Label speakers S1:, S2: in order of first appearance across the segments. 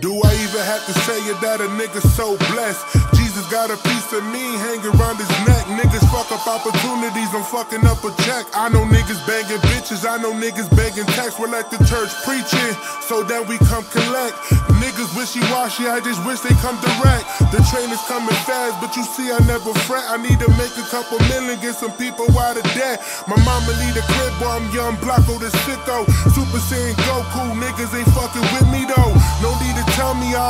S1: Do I even have to say it that a nigga so blessed? Jesus got a piece of me hanging around his neck. Niggas fuck up opportunities, I'm fucking up a check. I know niggas banging bitches, I know niggas begging texts. We're like the church preaching, so then we come collect. Niggas wishy washy, I just wish they come direct. The train is coming fast, but you see, I never fret. I need to make a couple million, get some people out of debt. My mama need a crib, boy, I'm young, Blocko the sicko. Super Saiyan Goku, niggas ain't fucking with me though. No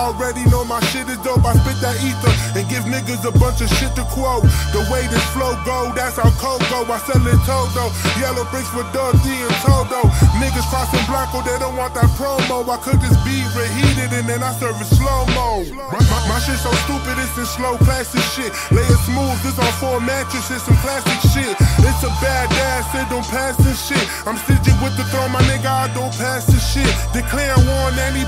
S1: already know my shit is dope. I spit that ether and give niggas a bunch of shit to quote. The way this flow go, that's how cold go. I sell it Todo, yellow bricks with Dorothy and Toto. Niggas crossing Blanco, they don't want that promo. I cook this beat reheated and then I serve it slow mo. My, my, my shit so stupid, it's in slow classic shit. Lay it smooth, this on four mattresses, some classic shit. It's a bad ass, it don't pass this shit. I'm stingy with the throw, my nigga, I don't pass this shit. Declare war on anybody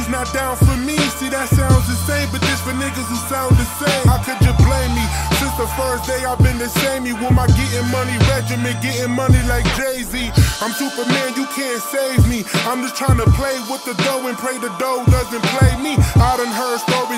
S1: who's not down for me. See, that sounds the same, but this for niggas who sound the same. How could you blame me? Since the first day I've been the same. You with my getting money regimen, getting money like Jay Z. I'm Superman, you can't save me. I'm just trying to play with the dough and pray the dough doesn't play me. I done heard stories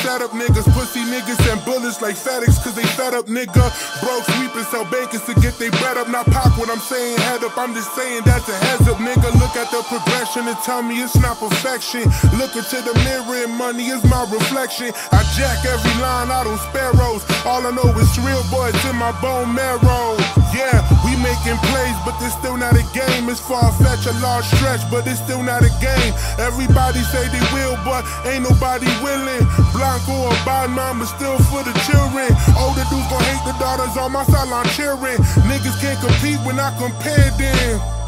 S1: set up niggas, pussy niggas, and bullets like FedEx, cause they fed up nigga. Broke sweeping, sell bankers to get they bread up. Not pop what I'm saying, head up. I'm just saying that's a heads up, nigga. Look at the progression and tell me it's not perfection. Look into the mirror and money is my reflection. I jack every line, I don't sparrows. All I know is real boys in my bone marrow. Yeah, we making plays, but it's still not a game. It's far fetched, a large stretch, but it's still not a game. Everybody say they will, but ain't nobody willing. Blanco or bad mama still for the children. Older dudes gon' hate the daughters on my sideline cheering. Niggas can't compete when I compare them.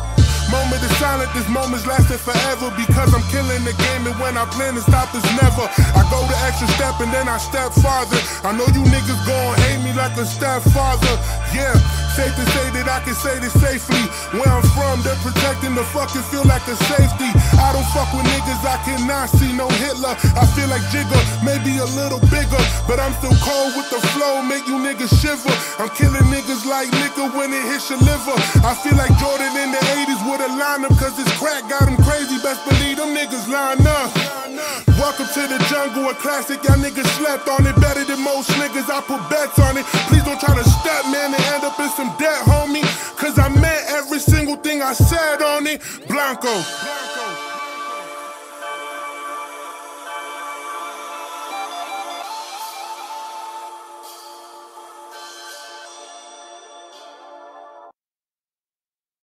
S1: Moment is silent, this moment's lasting forever because I'm killing the game and when I plan to stop it's never. I go the extra step and then I step farther. I know you niggas gon' hate me like a stepfather. Yeah, safe to say that I can say this safely. Where I'm they're protecting the fucking feel like a safety. I don't fuck with niggas I cannot see no Hitler. I feel like Jigga, maybe a little bigger, but I'm still cold with the flow, make you niggas shiver. I'm killing niggas like liquor when it hits your liver. I feel like Jordan in the 80s with a lineup, cause this crack got them crazy. Best believe them niggas line up. Welcome to the jungle, a classic. Y'all niggas slept on it better than most niggas. I put bets on it. Please don't try to step, man, and end up in some debt, homie. I said on it. Blanco.